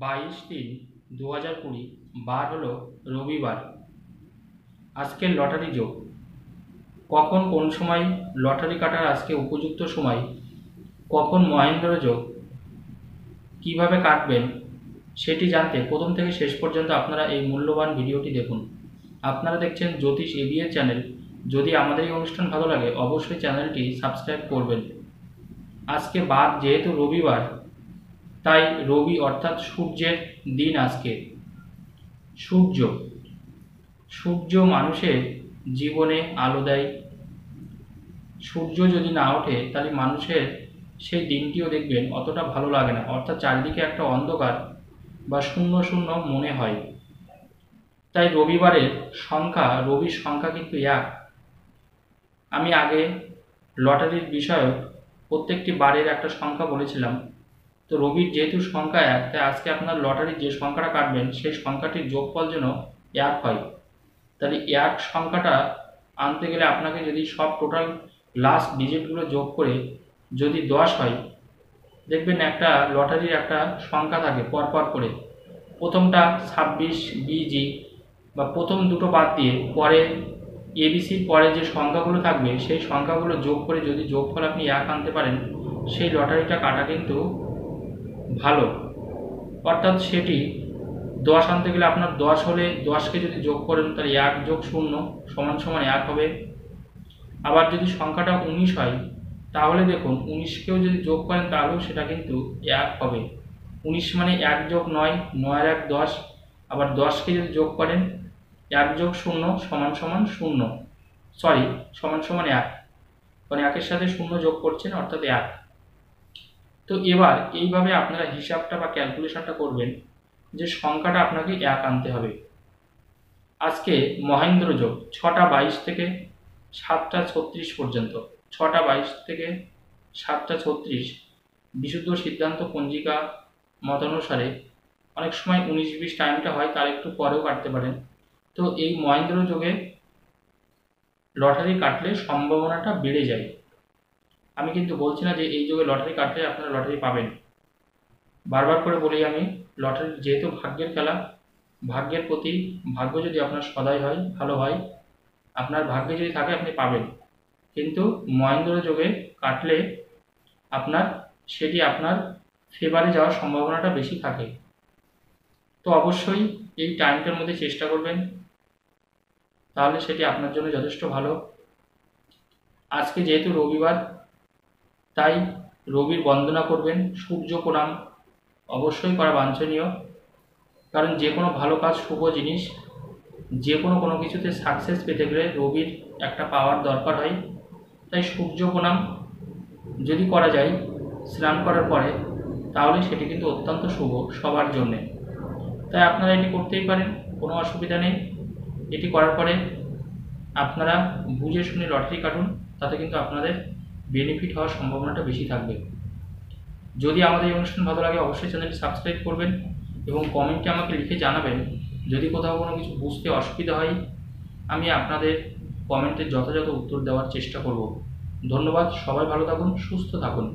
বাইশ তিন দু হাজার কুড়ি বার হলো রবিবার। আজকের লটারি যোগ। কখন কোন সময় লটারি কাটার আজকে উপযুক্ত সময়? কখন মহেন্দ্র যোগ? কীভাবে কাটবেন? সেটি জানতে প্রথম থেকে শেষ পর্যন্ত আপনারা এই মূল্যবান ভিডিওটি দেখুন। আপনারা দেখছেন জ্যোতিষ এবিএ চ্যানেল। যদি আমাদের এই অনুষ্ঠান ভালো লাগে, অবশ্যই চ্যানেলটি সাবস্ক্রাইব করবেন। আজকে বাদ যেহেতু রবিবার তাই রবি অর্থাৎ সূর্যের দিন আজকে। সূর্য। সূর্য মানুষের জীবনে আলো দেয়। সূর্য যদি না ওঠে, তাহলে মানুষের সেই দিনটিও দেখবেন অতটা ভালো লাগে না। অর্থাৎ চারিদিকে একটা অন্ধকার বা শূন্য শূন্য মনে হয়। তাই রবিবারের সংখ্যা, রবির সংখ্যা কিন্তু এক। আমি আগে লটারির বিষয়ক প্রত্যেকটি বারের একটা সংখ্যা বলেছিলাম। তো রবির যেহেতু সংখ্যা এক, তাই আজকে আপনার লটারির যে সংখ্যাটা কাটবেন, সেই সংখ্যাটির যোগফল যেন এক হয়। তাহলে এক সংখ্যাটা আনতে গেলে আপনাকে যদি সব টোটাল লাস্ট ডিজিটগুলো যোগ করে যদি দশ হয়, দেখবেন একটা লটারির একটা সংখ্যা থাকে পরপর করে। প্রথমটা ছাব্বিশ বিজি বা প্রথম দুটো বাদ দিয়ে পরে এবিসির পরে যে সংখ্যাগুলো থাকবে, সেই সংখ্যাগুলো যোগ করে যদি যোগফল আপনি এক আনতে পারেন, সেই লটারিটা কাটা কিন্তু ভালো। অর্থাৎ সেটি দশ আনতে গেলে আপনার দশ হলে দশকে যদি যোগ করেন, তাহলে এক যোগ শূন্য সমান সমান এক হবে। আবার যদি সংখ্যাটা উনিশ হয়, তাহলে দেখুন, উনিশকেও যদি যোগ করেন, তাহলেও সেটা কিন্তু এক হবে। উনিশ মানে এক যোগ নয়, নয়ের এক দশ আবার দশকে যদি যোগ করেন, এক যোগ শূন্য সমান সমান শূন্য। সরি, সমান সমান এক। মানে একের সাথে শূন্য যোগ করছেন, অর্থাৎ এক। তো এবার এইভাবে আপনারা হিসাবটা বা ক্যালকুলেশনটা করবেন যে সংখ্যাটা আপনাকে এক আনতে হবে। আজকে মহেন্দ্র যোগ ছটা বাইশ থেকে সাতটা ছত্রিশ পর্যন্ত, ছটা বাইশ থেকে সাতটা ছত্রিশ বিশুদ্ধ সিদ্ধান্ত পঞ্জিকা মতানুসারে অনেক সময় উনিশ বিশ টাইমটা হয়, তার একটু পরেও কাটতে পারেন। তো এই মহেন্দ্র যোগে লটারি কাটলে সম্ভাবনাটা বেড়ে যায়। আমি কিন্তু বলছি না যে এই যুগে লটারি কাটলে আপনারা লটারি পাবেন। বারবার করে বলি আমি, লটারি যেহেতু ভাগ্যের খেলা, ভাগ্যের প্রতি ভাগ্য যদি আপনার সদাই হয়, ভালো হয়, আপনার ভাগ্যে যদি থাকে আপনি পাবেন। কিন্তু মহেন্দ্র যোগে কাটলে আপনার, সেটি আপনার ফেভারে যাওয়ার সম্ভাবনাটা বেশি থাকে। তো অবশ্যই এই টাইমটার মধ্যে চেষ্টা করবেন, তাহলে সেটি আপনার জন্য যথেষ্ট ভালো। আজকে যেহেতু রবিবার তাই রবির বন্দনা করবেন, সূর্য প্রণাম অবশ্যই করা বাঞ্ছনীয়। কারণ যে কোনো ভালো কাজ, শুভ জিনিস, যে কোনো কোনো কিছুতে সাকসেস পেতে গেলে রবির একটা পাওয়ার দরকার হয়। তাই সূর্য প্রণাম যদি করা যায়, স্নান করার পরে, তাহলে সেটি কিন্তু অত্যন্ত শুভ সবার জন্যে। তাই আপনারা এটি করতেই পারেন, কোনো অসুবিধা নেই। এটি করার পরে আপনারা বুঝে শুনে লটারি কাটুন, তাতে কিন্তু আপনাদের বেনিফিট হওয়ার সম্ভাবনাটা বেশি থাকবে। যদি আমাদের এই অনুষ্ঠান ভালো লাগে, অবশ্যই চ্যানেলটি সাবস্ক্রাইব করবেন এবং কমেন্টে আমাকে লিখে জানাবেন যদি কোথাও কোনো কিছু বুঝতে অসুবিধা হয়, আমি আপনাদের কমেন্টের যথাযথ উত্তর দেওয়ার চেষ্টা করব। ধন্যবাদ, সবাই ভালো থাকুন, সুস্থ থাকুন।